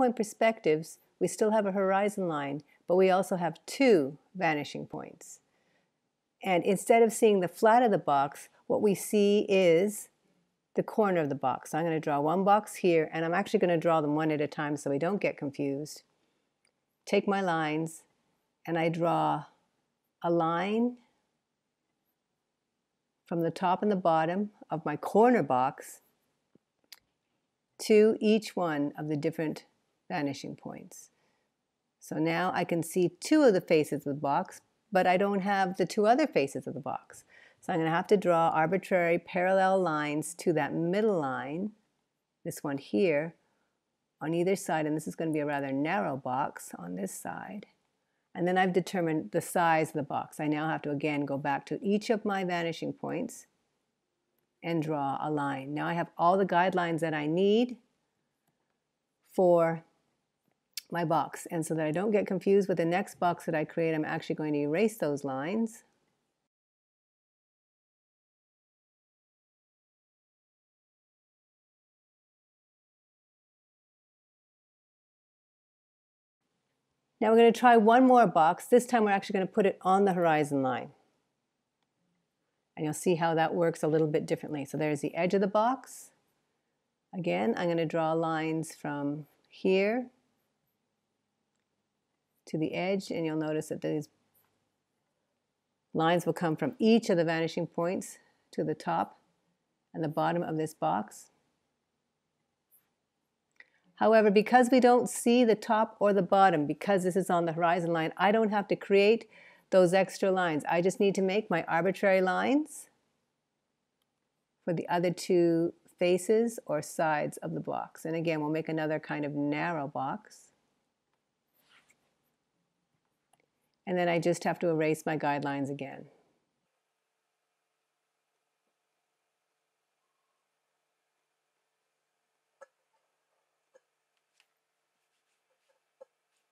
point perspectives, we still have a horizon line, but we also have two vanishing points. And instead of seeing the flat of the box, what we see is the corner of the box. So I'm going to draw one box here, and I'm actually going to draw them one at a time so we don't get confused. Take my lines, and I draw a line from the top and the bottom of my corner box to each one of the different vanishing points. So now I can see two of the faces of the box, but I don't have the two other faces of the box. So I'm going to have to draw arbitrary parallel lines to that middle line, this one here, on either side, and this is going to be a rather narrow box on this side. And then I've determined the size of the box. I now have to again go back to each of my vanishing points and draw a line. Now I have all the guidelines that I need for my box. And so that I don't get confused with the next box that I create, I'm actually going to erase those lines. Now we're going to try one more box. This time we're actually going to put it on the horizon line. And you'll see how that works a little bit differently. So there's the edge of the box. Again, I'm going to draw lines from here to the edge, and you'll notice that these lines will come from each of the vanishing points to the top and the bottom of this box. However, because we don't see the top or the bottom, because this is on the horizon line, I don't have to create those extra lines. I just need to make my arbitrary lines for the other two faces or sides of the box. And again, we'll make another kind of narrow box. And then I just have to erase my guidelines again.